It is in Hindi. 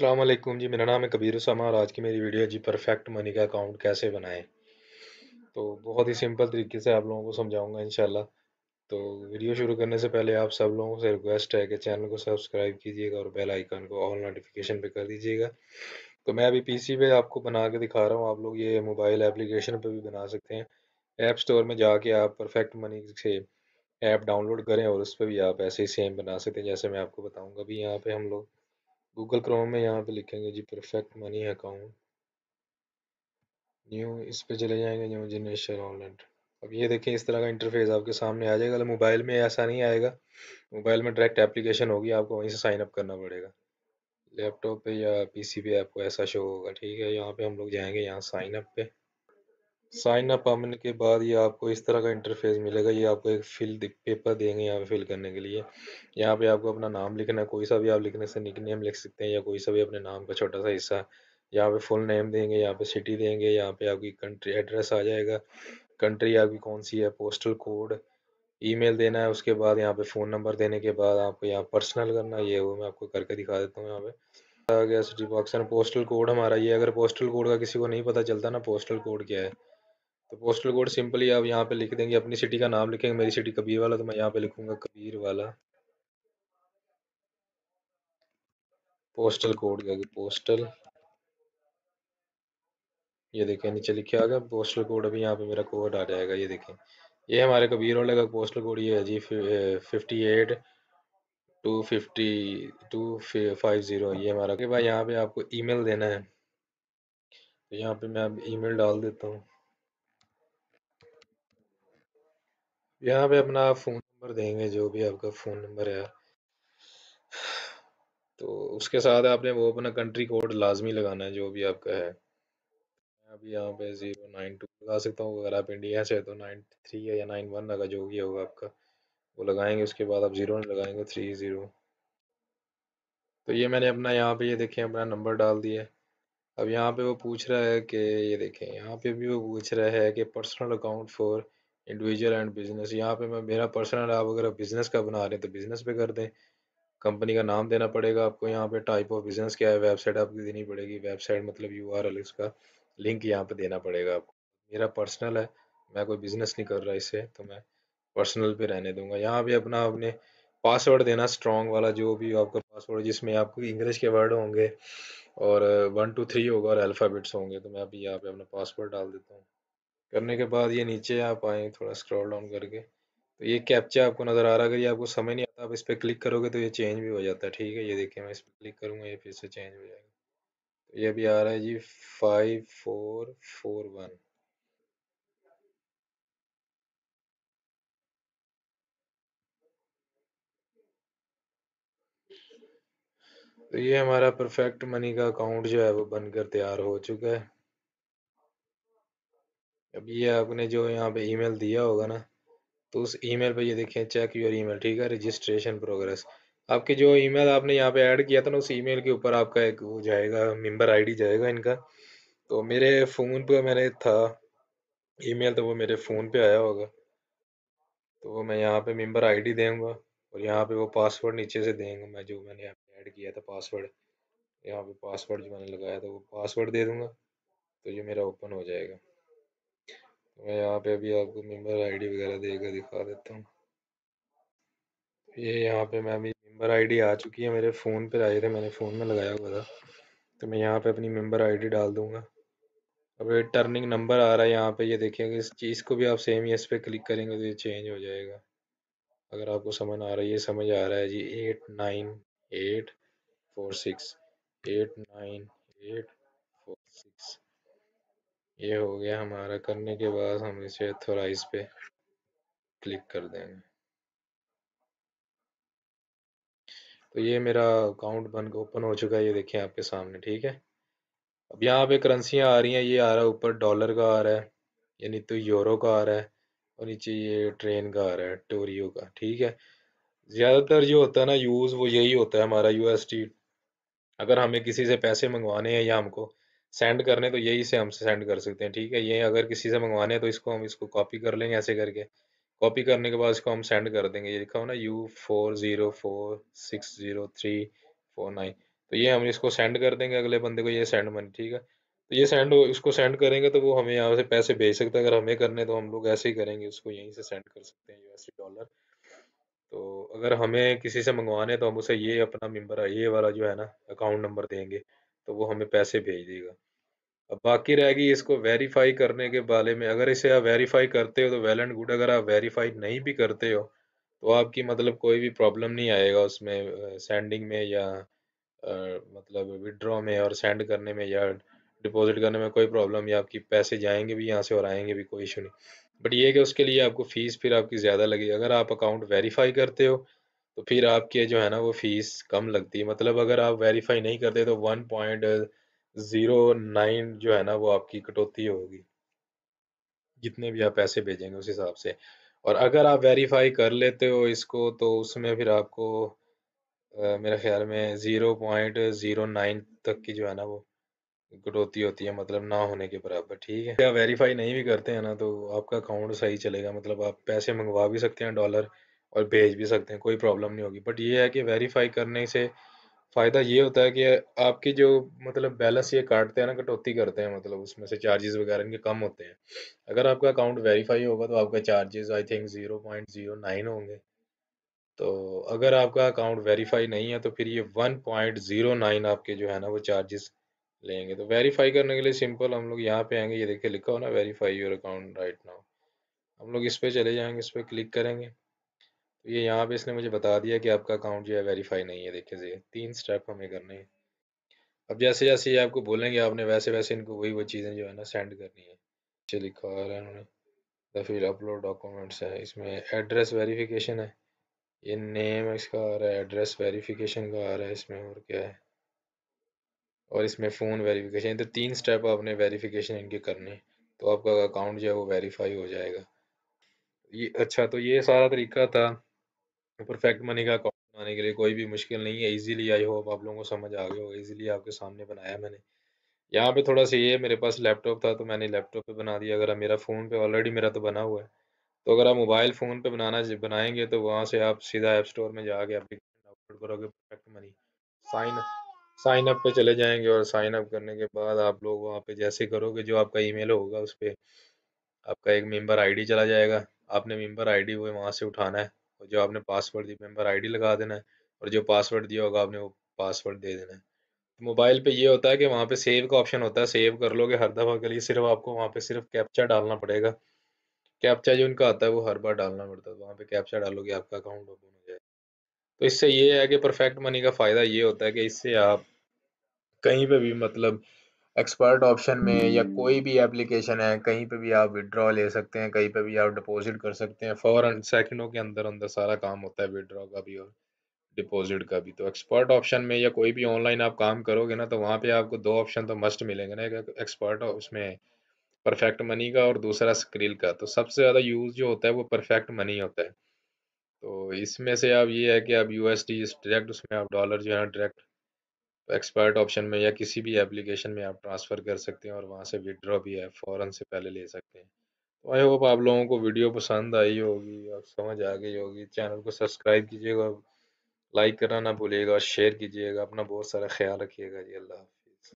वालेकुम जी, मेरा नाम है कबीर उसामा और आज की मेरी वीडियो जी परफेक्ट मनी का अकाउंट कैसे बनाएँ। तो बहुत ही सिंपल तरीके से आप लोगों को समझाऊँगा इंशाल्लाह। तो वीडियो शुरू करने से पहले आप सब लोगों से रिक्वेस्ट है कि चैनल को सब्सक्राइब कीजिएगा और बेल आइकन को ऑल नोटिफिकेशन पे कर दीजिएगा। तो मैं अभी पीसी पे आपको बना के दिखा रहा हूँ, आप लोग ये मोबाइल एप्लीकेशन पे भी बना सकते हैं। ऐप स्टोर में जाके आप परफेक्ट मनी से ऐप डाउनलोड करें और उस पर भी आप ऐसे ही सेम बना सकते हैं, जैसे मैं आपको बताऊँगा। अभी यहाँ पे हम लोग गूगल क्रोम में यहाँ पे लिखेंगे, जी परफेक्ट मनी अकाउंट, न्यू, इस पे चले जाएँगे, न्यू जनरेशन ऑनलाइन। अब ये देखें इस तरह का इंटरफेस आपके सामने आ जाएगा। मोबाइल में ऐसा नहीं आएगा मोबाइल में डायरेक्ट एप्लीकेशन होगी, आपको वहीं से साइन अप करना पड़ेगा। लैपटॉप पे या पीसी पे आपको ऐसा शो होगा। ठीक है, यहाँ पे हम लोग जाएँगे, यहाँ साइन अप पे। साइन अप आने के बाद ये आपको इस तरह का इंटरफेस मिलेगा। ये आपको एक फिल पेपर देंगे यहाँ पे फिल करने के लिए। यहाँ पे आपको अपना नाम लिखना है। कोई सा भी आप लिखने से निक नेम लिख सकते हैं या कोई सा भी अपने नाम का छोटा सा हिस्सा। यहाँ पे फुल नेम देंगे, यहाँ पे सिटी देंगे, यहाँ पे आपकी कंट्री एड्रेस आ जाएगा। कंट्री आपकी कौन सी है? पोस्टल कोड ईमेल देना है। उसके बाद यहाँ पे फ़ोन नंबर देने के बाद आपको यहाँ पर्सनल करना ये वो मैं आपको करके दिखा देता हूँ यहाँ पे। आ गया सिटी पाकिस्तान पोस्टल कोड हमारा। ये अगर पोस्टल कोड का किसी को नहीं पता चलता ना पोस्टल कोड क्या है? तो पोस्टल कोड सिंपली आप यहाँ पे लिख देंगे, अपनी सिटी का नाम लिखेंगे, मेरी सिटी कबीर वाला तो मैं यहाँ पे लिखूँगा कबीर वाला। पोस्टल कोड क्या पोस्टल ये देखें, नीचे लिखे आ गया। पोस्टल कोड अभी यहाँ पे मेरा कोड आ जाएगा, ये देखें। ये हमारे कबीर वाले का पोस्टल कोड ये है जी fifty eight two fifty two five zero ये हमारा। के बाद यहाँ पे आपको ईमेल देना है। तो यहाँ पे मैं अब ईमेल डाल देता हूँ। यहाँ पे अपना फ़ोन नंबर देंगे, जो भी आपका फ़ोन नंबर है। तो उसके साथ आपने वो अपना कंट्री कोड लाजमी लगाना है, जो भी आपका है। अभी यहाँ पे ज़ीरो नाइन टू लगा सकता हूँ, अगर आप इंडिया से तो नाइन थ्री या नाइन वन लगा, जो भी होगा आपका। वो लगाएँगे, उसके बाद आप ज़ीरो लगाएँगे थ्री ज़ीरो तो ये मैंने अपना यहाँ पे, ये देखें, अपना नंबर डाल दिया अब यहाँ पे वो पूछ रहा है कि, ये देखें, यहाँ पे भी वो पूछ रहा है कि personal account for individual and business यहाँ पे मैं, मेरा पर्सनल आप अगर बिज़नेस का बना रहे हैं तो बिज़नेस पे कर दें। कंपनी का नाम देना पड़ेगा आपको यहाँ पे टाइप ऑफ़ बिज़नेस क्या है वेबसाइट आपकी देनी पड़ेगी। वेबसाइट मतलब यू आर एल इसका लिंक यहाँ पे देना पड़ेगा आपको। मेरा पर्सनल है, मैं कोई बिज़नेस नहीं कर रहा इससे तो मैं पर्सनल पे रहने दूँगा। यहाँ पे अपना अपने पासवर्ड देना स्ट्रॉन्ग वाला जो भी आपका पासवर्ड जिसमें आपको इंग्लिश के वर्ड होंगे और वन टू थ्री होगा और अल्फ़ाबेट्स होंगे तो मैं अभी यहाँ पे अपना पासवर्ड डाल देता हूँ। करने के बाद ये नीचे आप आए थोड़ा स्क्रॉल डाउन करके। तो ये कैप्चा आपको नज़र आ रहा है, अगर ये आपको समझ नहीं आता, आप इस पर क्लिक करोगे तो ये चेंज भी हो जाता है, ठीक है? ये देखिए, मैं इस पर क्लिक करूँगा, ये फिर से चेंज हो जाएगा। तो ये भी आ रहा है जी फाइव फोर फोर वन तो ये हमारा परफेक्ट मनी का अकाउंट जो है, वो बनकर तैयार हो चुका है। अब ये आपने जो यहाँ पे ईमेल दिया होगा ना तो उस ईमेल पे ये देखें चेक योर ईमेल ठीक है? रजिस्ट्रेशन प्रोग्रेस आपके जो ईमेल आपने यहाँ पे ऐड किया था ना, उस ईमेल के ऊपर आपका एक वो जाएगा मेंबर आईडी जाएगा इनका। तो मेरे फ़ोन पे मैंने था, ईमेल तो वो मेरे फ़ोन पे आया होगा। तो वो मैं यहाँ पे मेंबर आईडी दूँगा और यहाँ पे वो पासवर्ड नीचे से देंगे मैं जो मैंने यहाँ पे ऐड किया था पासवर्ड यहाँ पे पासवर्ड जो मैंने लगाया था, वो पासवर्ड दे दूँगा तो ये मेरा ओपन हो जाएगा। मैं यहाँ पे अभी आपको मेंबर आईडी वगैरह देकर दिखा देता हूँ। ये यहाँ पे मैं अभी मेंबर आईडी आ चुकी है मेरे फ़ोन पे आए थे मैंने फ़ोन में लगाया हुआ था। तो मैं यहाँ पे अपनी मेंबर आईडी डाल दूँगा। अब ये टर्निंग नंबर आ रहा है यहाँ पे, ये देखिएगा इस चीज़ को भी आप सेम ही इस पर क्लिक करेंगे तो ये चेंज हो जाएगा। अगर आपको समझ आ रहा है ये समझ आ रहा है जी eight nine eight four six eight nine eight four six ये हो गया हमारा करने के बाद हम इसे थोराइज पे क्लिक कर देंगे। तो ये मेरा अकाउंट बन ओपन हो चुका है, ये देखिए आपके सामने, ठीक है? अब यहाँ पे करेंसियाँ आ रही हैं, ये आ रहा है ऊपर, डॉलर का आ रहा है, यानी तो यूरो का आ रहा है, और नीचे ये ट्रेन का आ रहा है, टोरियो का, ठीक है? ज़्यादातर जो होता है ना, यूज़ वो यही होता है हमारा यूएसटी अगर हमें किसी से पैसे मंगवाने हैं या हमको सेंड करने तो यही से हम सेंड कर सकते हैं, ठीक है? ये अगर किसी से मंगवाने हैं तो इसको हम इसको कॉपी कर लेंगे ऐसे करके। कॉपी करने के बाद इसको हम सेंड कर देंगे। ये लिखा हो ना U four zero four six zero three four nine तो ये हम इसको सेंड कर देंगे, अगले बंदे को ये सेंड मनी ठीक है? तो ये सेंड इसको सेंड करेंगे तो वो हमें यहाँ से पैसे भेज सकता है। अगर हमें करने तो हम लोग ऐसे ही करेंगे, उसको यहीं से सेंड कर सकते हैं यूएसडी डॉलर तो अगर हमें किसी से मंगवाने तो हम उसे ये अपना मेंबर ये वाला जो है ना अकाउंट नंबर देंगे। तो वो हमें पैसे भेज देगा। अब बाकी रहेगी इसको वेरीफाई करने के बारे में। अगर इसे आप वेरीफाई करते हो तो वेल एंड गुड अगर आप वेरीफाई नहीं भी करते हो तो आपकी मतलब कोई भी प्रॉब्लम नहीं आएगा उसमें सेंडिंग में या आ, मतलब विड्रॉ में और सेंड करने में या डिपॉजिट करने में कोई प्रॉब्लम या आपकी पैसे जाएँगे भी यहाँ से और आएँगे भी कोई इशू नहीं। बट ये कि उसके लिए आपको फ़ीस फिर आपकी ज़्यादा लगेगी। अगर आप अकाउंट वेरीफाई करते हो तो फिर आपके जो है ना वो फ़ीस कम लगती है। मतलब अगर आप वेरीफाई नहीं करते तो वन पॉइंट ज़ीरो नाइन जो है ना वो आपकी कटौती होगी। जितने भी आप पैसे भेजेंगे उस हिसाब से। और अगर आप वेरीफाई कर लेते हो इसको तो उसमें फिर आपको मेरे ख्याल में ज़ीरो पॉइंट ज़ीरो नाइन तक की जो है ना वो कटौती होती है। मतलब ना होने के बराबर, ठीक है? आप वेरीफाई नहीं भी करते हैं ना तो आपका अकाउंट सही चलेगा। मतलब आप पैसे मंगवा भी सकते हैं डॉलर और भेज भी सकते हैं, कोई प्रॉब्लम नहीं होगी। बट ये है कि वेरीफाई करने से फ़ायदा ये होता है कि आपकी जो मतलब बैलेंस ये काटते हैं ना, कटौती करते हैं मतलब उसमें से चार्जेस वगैरह इनके कम होते हैं। अगर आपका अकाउंट वेरीफाई होगा तो आपका charges I think zero point zero nine होंगे। तो अगर आपका अकाउंट वेरीफाई नहीं है तो फिर ये वन पॉइंट ज़ीरो नाइन आपके जो है ना, वो चार्जेस लेंगे। तो वेरीफाई करने के लिए सिंपल हम लोग यहाँ पे आएँगे। ये देखिए लिखा हो ना verify your account right now हम लोग इस पर चले जाएँगे, इस पर क्लिक करेंगे। तो ये यहाँ पे इसने मुझे बता दिया कि आपका अकाउंट जो है वेरीफाई नहीं है, देखिए जी, तीन स्टेप हमें करने हैं। अब जैसे जैसे ये आपको बोलेंगे, आपने वैसे वैसे इनको वही वो चीज़ें जो है ना सेंड करनी है। नीचे लिखा आ रहा है उन्होंने तो फिर अपलोड डॉक्यूमेंट्स है, इसमें एड्रेस वेरिफिकेशन है। ये नेम इसका आ रहा है एड्रेस वेरिफिकेशन का आ रहा है इसमें, और क्या है? और इसमें फ़ोन वेरिफिकेशन तो तीन स्टेप आपने वेरिफिकेशन इनके करने तो आपका अकाउंट जो है वो वेरीफाई हो जाएगा। ये अच्छा तो ये सारा तरीका था। परफेक्ट मनी का अकाउंट बनाने के लिए कोई भी मुश्किल नहीं है। इजीली आई होप आप लोगों को समझ आ गया होगा। इजीली आपके सामने बनाया मैंने। यहाँ पे थोड़ा सा ये मेरे पास लैपटॉप था तो मैंने लैपटॉप पे बना दिया। अगर मेरा फ़ोन पे ऑलरेडी मेरा तो बना हुआ है। तो अगर आप मोबाइल फ़ोन पे बनाना बनाएँगे तो वहाँ से आप सीधा ऐप स्टोर में जाके एप्लीकेशन डाउनलोड करोगे। Perfect money sign sign up पे चले जाएँगे और साइन अप करने के बाद आप लोग वहाँ पे जैसे करोगे, जो आपका ईमेल होगा, उस पर आपका एक मेंबर आईडी चला जाएगा। आपने मेंबर आईडी वो वहाँ से उठाना है। और जो आपने पासवर्ड दी मेंबर आईडी लगा देना है और जो पासवर्ड दिया होगा, आपने वो पासवर्ड दे देना है। तो मोबाइल पे ये होता है कि वहाँ पे सेव का ऑप्शन होता है। सेव कर लोगे हर दफ़ा के लिए, सिर्फ़ आपको वहाँ पे सिर्फ़ कैप्चा डालना पड़ेगा। कैप्चा जो उनका आता है, वो हर बार डालना पड़ता है। वहाँ पे कैप्चा डालोगे, आपका अकाउंट ओपन हो जाएगा। तो इससे ये है कि परफेक्ट मनी का फ़ायदा ये होता है कि इससे आप कहीं पर भी मतलब एक्सपर्ट ऑप्शन में या कोई भी एप्लीकेशन है, कहीं पे भी आप विड्रॉ ले सकते हैं, कहीं पे भी आप डिपॉजिट कर सकते हैं। फ़ौरन सेकंडों के अंदर अंदर सारा काम होता है विड्रॉ का भी और डिपॉजिट का भी। तो एक्सपर्ट ऑप्शन में या कोई भी ऑनलाइन आप काम करोगे ना तो वहाँ पे आपको दो ऑप्शन तो मस्ट मिलेंगे ना, एक एक्सपर्ट उसमें परफेक्ट मनी का और दूसरा स्क्रिल का। तो सबसे ज़्यादा यूज़ जो होता है वो परफेक्ट मनी होता है। तो इसमें से आप ये है कि आप यू एस डायरेक्ट उसमें आप डॉलर जो है डायरेक्ट एक्सपर्ट ऑप्शन में या किसी भी एप्लीकेशन में आप ट्रांसफ़र कर सकते हैं और वहाँ से विड्रॉ भी है फ़ौरन से पहले ले सकते हैं। तो आई होप आप लोगों को वीडियो पसंद आई होगी और समझ आ गई होगी। चैनल को सब्सक्राइब कीजिएगा लाइक करना ना भूलिएगा शेयर कीजिएगा। अपना बहुत सारा ख्याल रखिएगा जी। अल्लाह